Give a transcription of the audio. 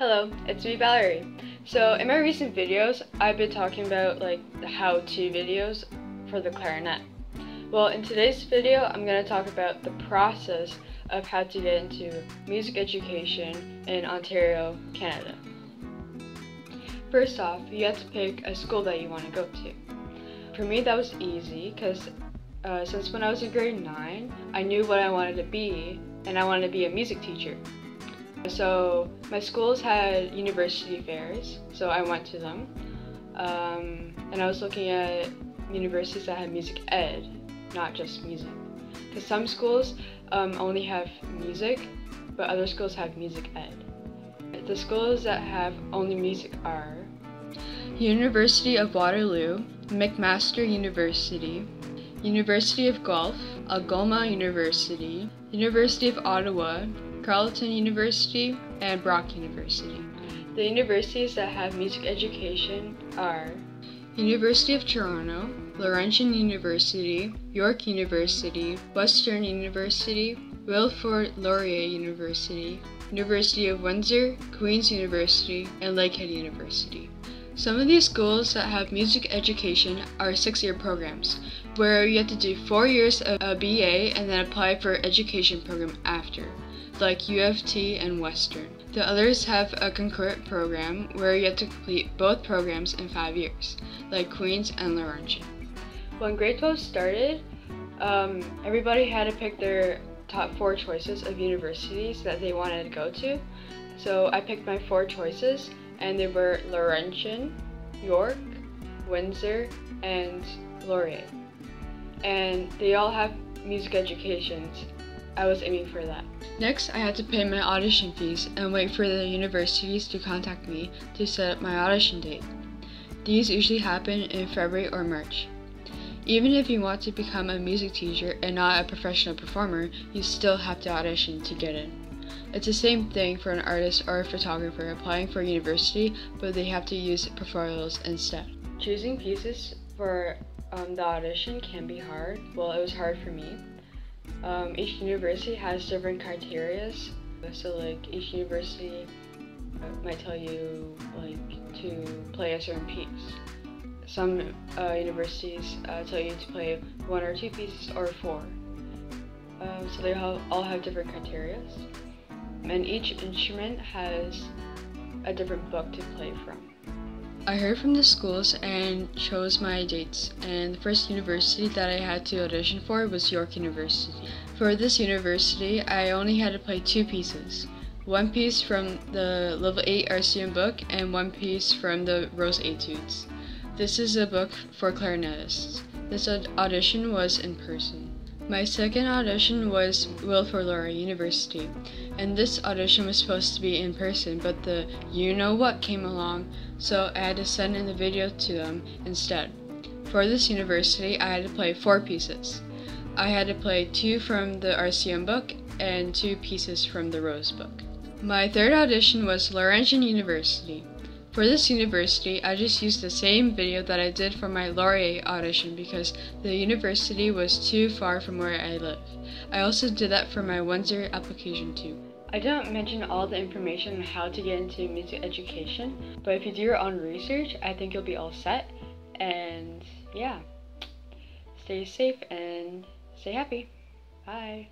Hello, it's me Valerie. So in my recent videos, I've been talking about like the how-to videos for the clarinet. Well, in today's video, I'm going to talk about the process of how to get into music education in Ontario, Canada. First off, you have to pick a school that you want to go to. For me, that was easy because uh, since when I was in grade 9, I knew what I wanted to be, and I wanted to be a music teacher. So my schools had university fairs, so I went to them. Um, and I was looking at universities that had music ed, not just music. Because some schools um, only have music, but other schools have music ed. The schools that have only music are University of Waterloo, McMaster University, University of Guelph, Algoma University, University of Ottawa, Carleton University, and Brock University. The universities that have music education are University of Toronto, Laurentian University, York University, Western University, Wilfrid Laurier University, University of Windsor, Queen's University, and Lakehead University. Some of these schools that have music education are six-year programs, where you have to do four years of a BA and then apply for education program after like U of T and Western. The others have a concurrent program where you have to complete both programs in five years, like Queen's and Laurentian. When grade 12 started, um, everybody had to pick their top four choices of universities that they wanted to go to. So I picked my four choices, and they were Laurentian, York, Windsor, and Laurier. And they all have music educations. I was aiming for that. Next, I had to pay my audition fees and wait for the universities to contact me to set up my audition date. These usually happen in February or March. Even if you want to become a music teacher and not a professional performer, you still have to audition to get in. It's the same thing for an artist or a photographer applying for a university, but they have to use portfolios instead. Choosing pieces for um, the audition can be hard. Well, it was hard for me um, each university has different criterias. So like each university might tell you like to play a certain piece. Some uh, universities uh, tell you to play one or two pieces or four. Um, so they all have different criterias. And each instrument has a different book to play from. I heard from the schools and chose my dates, and the first university that I had to audition for was York University. For this university, I only had to play two pieces. One piece from the Level 8 RCM book and one piece from the Rose Etudes. This is a book for clarinetists. This audition was in person. My second audition was Wilfrid Laurier University, and this audition was supposed to be in person, but the you know what came along, so I had to send in the video to them instead. For this university, I had to play four pieces. I had to play two from the RCM book and two pieces from the Rose book. My third audition was Laurentian University. For this university, I just used the same video that I did for my Laurier audition because the university was too far from where I live. I also did that for my Windsor application too. I don't mention all the information on how to get into music education, but if you do your own research, I think you'll be all set. And yeah, stay safe and stay happy. Bye.